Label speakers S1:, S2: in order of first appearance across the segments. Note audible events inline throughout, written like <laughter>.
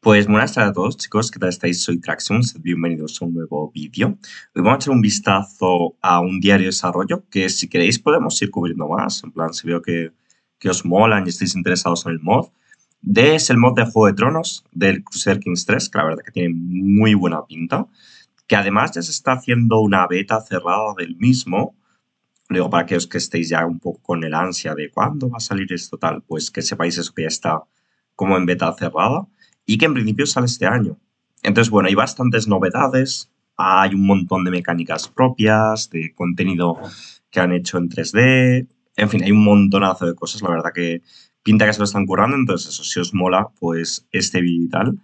S1: Pues buenas tardes a todos chicos, ¿qué tal estáis? Soy Traxion, bienvenidos a un nuevo vídeo. Hoy vamos a echar un vistazo a un diario de desarrollo que si queréis podemos ir cubriendo más, en plan si veo que, que os molan y estáis interesados en el mod. Es el mod de Juego de Tronos del Crusader Kings 3, que la verdad que tiene muy buena pinta, que además ya se está haciendo una beta cerrada del mismo, Luego, para aquellos que estéis ya un poco con el ansia de cuándo va a salir esto tal, pues que sepáis eso que ya está como en beta cerrada y que en principio sale este año. Entonces, bueno, hay bastantes novedades, hay un montón de mecánicas propias, de contenido que han hecho en 3D, en fin, hay un montonazo de cosas, la verdad que pinta que se lo están currando, entonces eso, si os mola, pues este vídeo y tal,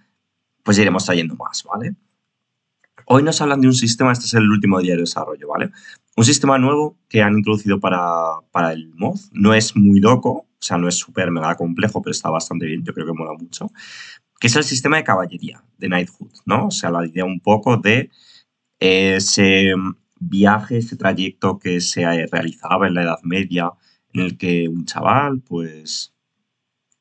S1: pues iremos trayendo más, ¿vale? Hoy nos hablan de un sistema, este es el último día de desarrollo, ¿vale? Un sistema nuevo que han introducido para, para el mod, no es muy loco, o sea, no es súper mega complejo, pero está bastante bien, yo creo que mola mucho que es el sistema de caballería de Knighthood, ¿no? O sea, la idea un poco de ese viaje, ese trayecto que se realizaba en la Edad Media, en el que un chaval, pues,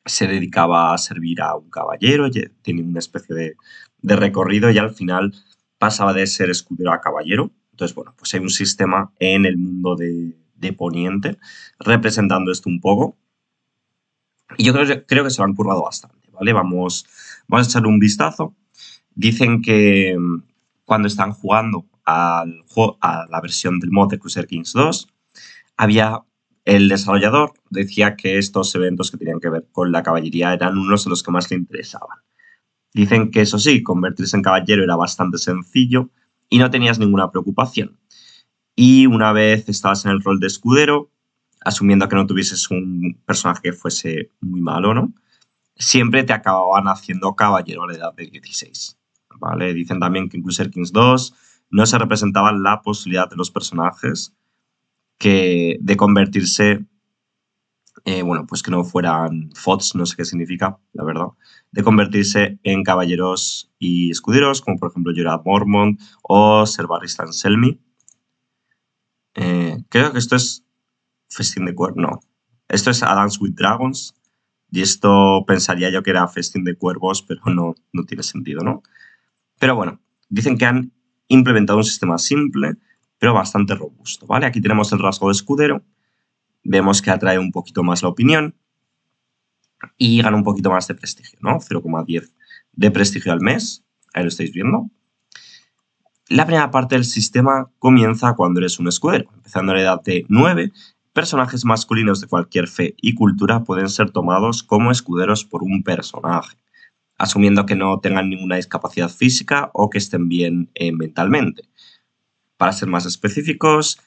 S1: se dedicaba a servir a un caballero, tenía una especie de, recorrido y al final pasaba de ser escudero a caballero. Entonces, bueno, pues hay un sistema en el mundo de, Poniente representando esto un poco. Y yo creo, creo que se lo han currado bastante, ¿vale? Vamos, Vamos a echar un vistazo. Dicen que mm, cuando están jugando a la versión del mod de Crusader Kings 2, había el desarrollador decía que estos eventos que tenían que ver con la caballería eran unos de los que más le interesaban. Dicen que eso sí, convertirse en caballero era bastante sencillo y no tenías ninguna preocupación. Y una vez estabas en el rol de escudero, asumiendo que no tuvieses un personaje que fuese muy malo, ¿no? siempre te acababan haciendo caballero a la edad de 16. ¿vale? Dicen también que en Crusader Kings 2 no se representaba la posibilidad de los personajes que de convertirse, eh, bueno, pues que no fueran FOTS, no sé qué significa, la verdad, de convertirse en caballeros y escuderos, como por ejemplo Jorah Mormont o Ser Barristan Selmy. Eh, creo que esto es Festín de Cuernos, no. Esto es A with Dragons, y esto pensaría yo que era Festín de Cuervos, pero no, no tiene sentido, ¿no? Pero bueno, dicen que han implementado un sistema simple, pero bastante robusto, ¿vale? Aquí tenemos el rasgo de escudero, vemos que atrae un poquito más la opinión y gana un poquito más de prestigio, ¿no? 0,10 de prestigio al mes, ahí lo estáis viendo. La primera parte del sistema comienza cuando eres un escudero, empezando a la edad de 9 personajes masculinos de cualquier fe y cultura pueden ser tomados como escuderos por un personaje, asumiendo que no tengan ninguna discapacidad física o que estén bien eh, mentalmente. Para ser más específicos,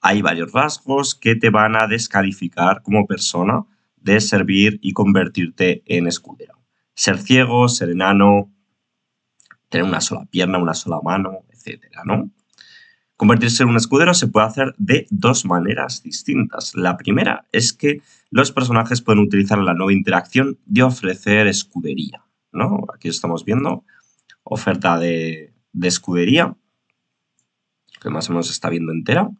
S1: hay varios rasgos que te van a descalificar como persona de servir y convertirte en escudero. Ser ciego, ser enano, tener una sola pierna, una sola mano, etcétera, ¿no? Convertirse en un escudero se puede hacer de dos maneras distintas. La primera es que los personajes pueden utilizar la nueva interacción de ofrecer escudería. ¿no? Aquí estamos viendo oferta de, escudería, que más o menos está viendo entera.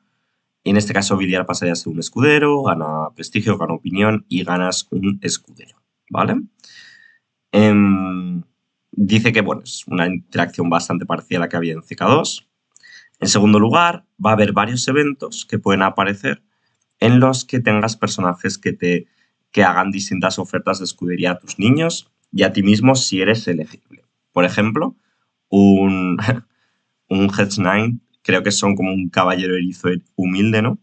S1: Y en este caso, Villar pasaría a ser un escudero, gana prestigio, gana opinión y ganas un escudero. ¿Vale? Em, dice que bueno, es una interacción bastante parecida a la que había en CK2 en segundo lugar, va a haber varios eventos que pueden aparecer en los que tengas personajes que te que hagan distintas ofertas de escudería a tus niños y a ti mismo si eres elegible. Por ejemplo, un, <laughs> un Hedge Nine, creo que son como un caballero erizo humilde, ¿no?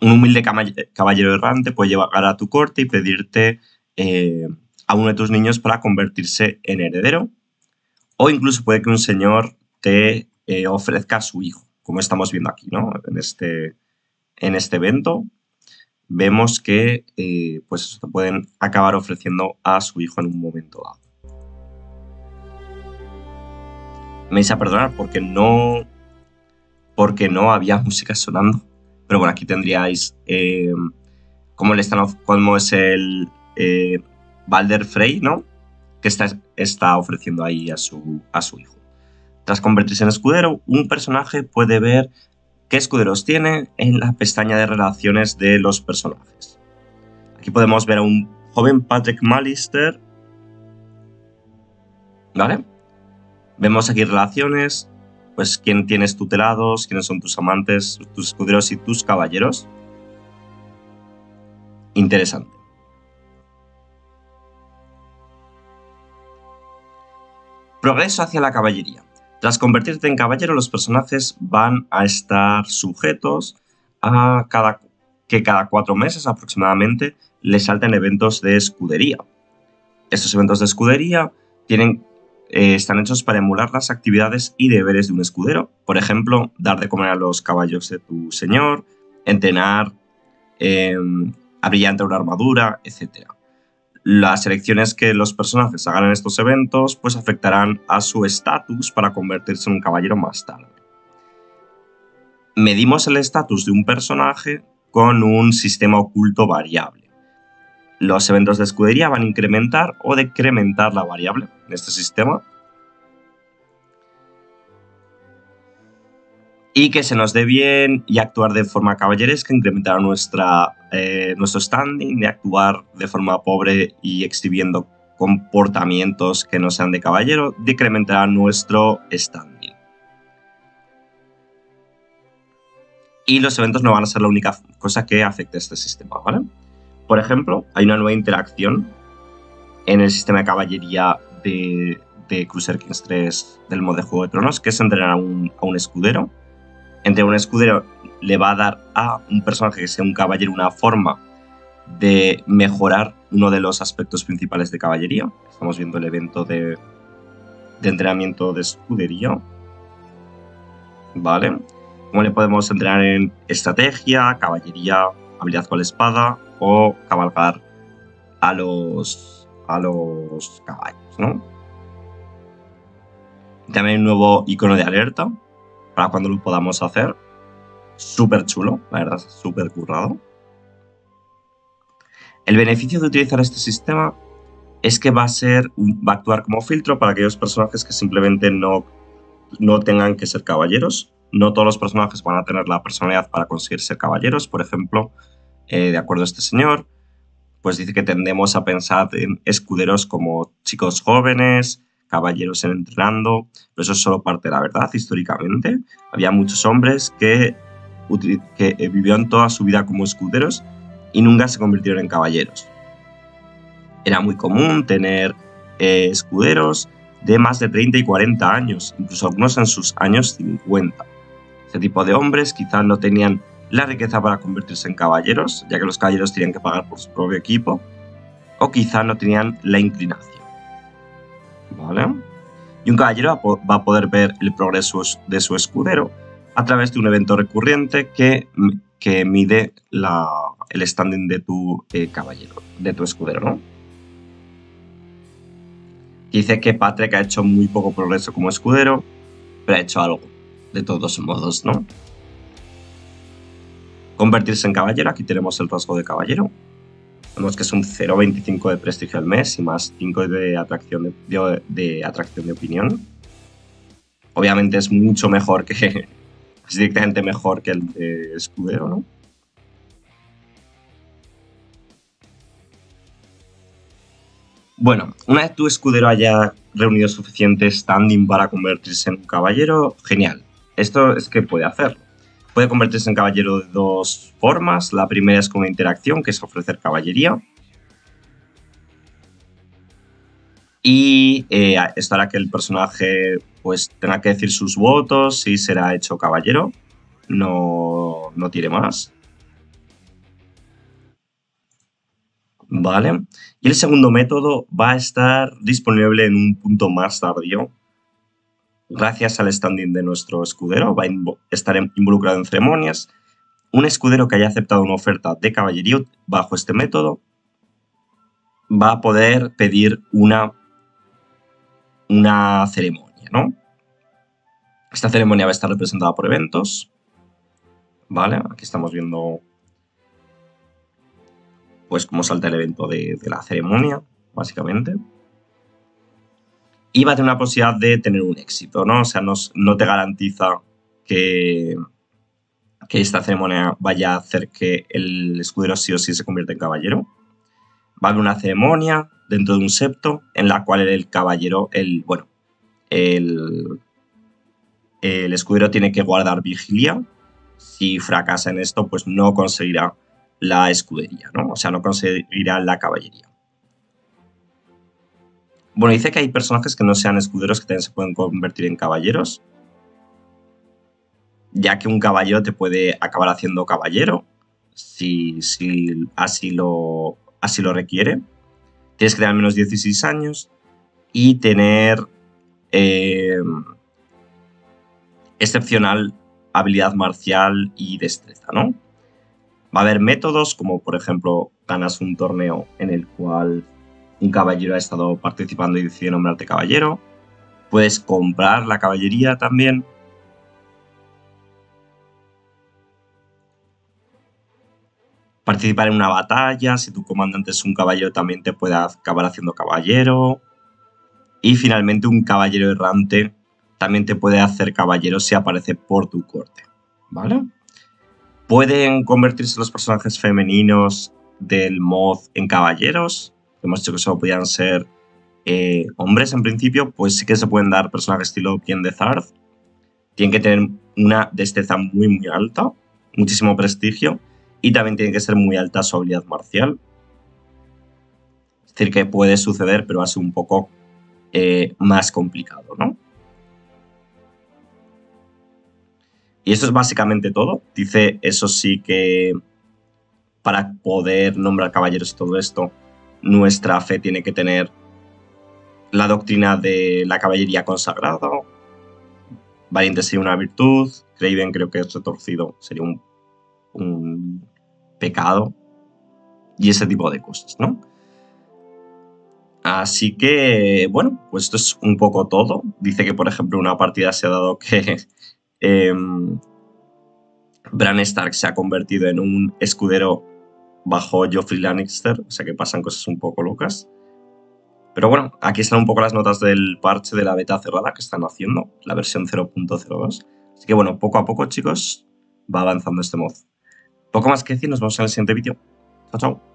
S1: Un humilde caballero errante puede llegar a tu corte y pedirte eh, a uno de tus niños para convertirse en heredero. O incluso puede que un señor te eh, ofrezca a su hijo, como estamos viendo aquí, ¿no? En este, en este evento vemos que eh, pues te pueden acabar ofreciendo a su hijo en un momento dado. Me vais a perdonar porque no, porque no había <laughs> música sonando. Pero bueno, aquí tendríais eh, cómo, le están, cómo es el Balder Frey, ¿no? Que está, está ofreciendo ahí a su, a su hijo. Tras convertirse en escudero, un personaje puede ver qué escuderos tiene en la pestaña de relaciones de los personajes. Aquí podemos ver a un joven Patrick Malister. ¿Vale? Vemos aquí relaciones, pues quién tienes tutelados, quiénes son tus amantes, tus escuderos y tus caballeros. Interesante. Progreso hacia la caballería. Tras convertirte en caballero, los personajes van a estar sujetos a cada, que cada cuatro meses aproximadamente les salten eventos de escudería. Estos eventos de escudería tienen, eh, están hechos para emular las actividades y deberes de un escudero. Por ejemplo, dar de comer a los caballos de tu señor, entrenar em, a brillantar una armadura, etc. Las elecciones que los personajes hagan en estos eventos pues afectarán a su estatus para convertirse en un caballero más tarde. Medimos el estatus de un personaje con un sistema oculto variable. Los eventos de escudería van a incrementar o decrementar la variable en este sistema y que se nos dé bien y actuar de forma caballeresca incrementará nuestra, eh, nuestro standing de actuar de forma pobre y exhibiendo comportamientos que no sean de caballero, decrementará nuestro standing. Y los eventos no van a ser la única cosa que afecte a este sistema, ¿vale? Por ejemplo, hay una nueva interacción en el sistema de caballería de, Cruiser Kings 3 del modo de Juego de Tronos, que es entrenar a un, a un escudero entre un escudero le va a dar a un personaje que sea un caballero una forma de mejorar uno de los aspectos principales de caballería. Estamos viendo el evento de, entrenamiento de escudería. ¿Vale? Como le podemos entrenar en estrategia, caballería, habilidad con la espada o cabalgar a los, a los caballos, ¿no? También un nuevo icono de alerta, para cuando lo podamos hacer. Súper chulo, la verdad, súper currado. El beneficio de utilizar este sistema es que va a, ser, va a actuar como filtro para aquellos personajes que simplemente no, no tengan que ser caballeros. No todos los personajes van a tener la personalidad para conseguir ser caballeros. Por ejemplo, eh, de acuerdo a este señor, pues dice que tendemos a pensar en escuderos como chicos jóvenes, caballeros en entrenando, pero eso es solo parte de la verdad. Históricamente había muchos hombres que, que eh, vivieron toda su vida como escuderos y nunca se convirtieron en caballeros. Era muy común tener eh, escuderos de más de 30 y 40 años, incluso algunos en sus años 50. Este tipo de hombres quizás no tenían la riqueza para convertirse en caballeros, ya que los caballeros tenían que pagar por su propio equipo, o quizá no tenían la inclinación. Y un caballero va a poder ver el progreso de su escudero a través de un evento recurrente que, que mide el standing de tu eh, caballero, de tu escudero, ¿no? Dice que Patrick ha hecho muy poco progreso como escudero, pero ha hecho algo, de todos modos, ¿no? Convertirse en caballero, aquí tenemos el rasgo de caballero, Vemos que es un 0,25 de prestigio al mes y más 5 de atracción de, atracción de opinión. Obviamente es mucho mejor que. <laughs> es directamente mejor que el de escudero, ¿no? Bueno, una vez tu escudero haya reunido suficiente standing para convertirse en un caballero, genial. Esto es que puede hacerlo. Puede convertirse en caballero de dos formas. La primera es con interacción, que es ofrecer caballería. Y eh, esto hará que el personaje pues tenga que decir sus votos si será hecho caballero. No, no tiene más. Vale. Y el segundo método va a estar disponible en un punto más tardío gracias al standing de nuestro escudero, va a estar involucrado en ceremonias. Un escudero que haya aceptado una oferta de caballería bajo este método va a poder pedir una, una ceremonia, ¿no? Esta ceremonia va a estar representada por eventos, ¿vale? Aquí estamos viendo pues cómo salta el evento de la ceremonia, básicamente va a tener una posibilidad de tener un éxito, ¿no? O sea, no te garantiza que, que esta ceremonia vaya a hacer que el escudero sí o sí se convierta en caballero. Va a haber una ceremonia dentro de un septo en la cual el caballero, el, bueno, el, el escudero tiene que guardar vigilia. Si fracasa en esto, pues no conseguirá la escudería, ¿no? O sea, no conseguirá la caballería. Bueno, dice que hay personajes que no sean escuderos que también se pueden convertir en caballeros. Ya que un caballero te puede acabar haciendo caballero si, así, lo, así lo requiere. Tienes que tener al menos 16 años y tener eh, excepcional habilidad marcial y destreza, ¿no? Va a haber métodos como, por ejemplo, ganas un torneo en el cual un caballero ha estado participando y decide nombrarte caballero. Puedes comprar la caballería también. Participar en una batalla, si tu comandante es un caballero también te puede acabar haciendo caballero. Y finalmente un caballero errante también te puede hacer caballero si aparece por tu corte. ¿Vale? Pueden convertirse los personajes femeninos del mod en caballeros. Hemos dicho que solo podían ser eh, hombres en principio. Pues sí que se pueden dar personajes estilo Bien de Zard. Tienen que tener una destreza muy, muy alta. Muchísimo prestigio. Y también tienen que ser muy alta su habilidad marcial. Es decir, que puede suceder, pero va a ser un poco eh, más complicado, ¿no? Y eso es básicamente todo. Dice, eso sí que para poder nombrar caballeros y todo esto, nuestra fe tiene que tener la doctrina de la caballería consagrada. Valiente sería una virtud. Craven creo que es retorcido, sería un, un pecado. Y ese tipo de cosas, ¿no? Así que, bueno, pues esto es un poco todo. Dice que, por ejemplo, una partida se ha dado que <laughs> eh, Bran Stark se ha convertido en un escudero bajo Joffrey Lannister, o sea que pasan cosas un poco locas. Pero bueno, aquí están un poco las notas del parche de la beta cerrada que están haciendo, la versión 0.02. Así que bueno, poco a poco, chicos, va avanzando este mod. Poco más que decir, nos vemos en el siguiente vídeo. Chao, chao.